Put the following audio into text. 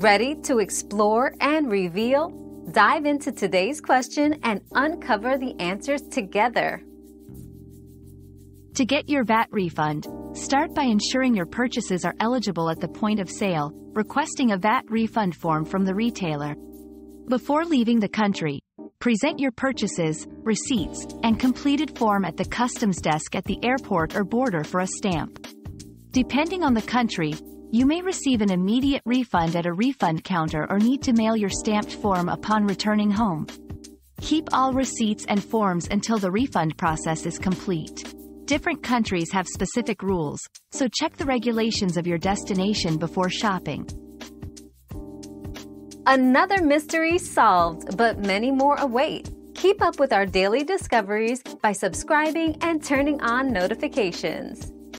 Ready to explore and reveal? Dive into today's question and uncover the answers together. To get your VAT refund, start by ensuring your purchases are eligible at the point of sale, requesting a VAT refund form from the retailer. Before leaving the country, present your purchases, receipts, and completed form at the customs desk at the airport or border for a stamp. Depending on the country, you may receive an immediate refund at a refund counter or need to mail your stamped form upon returning home. Keep all receipts and forms until the refund process is complete. Different countries have specific rules, so check the regulations of your destination before shopping. Another mystery solved, but many more await. Keep up with our daily discoveries by subscribing and turning on notifications.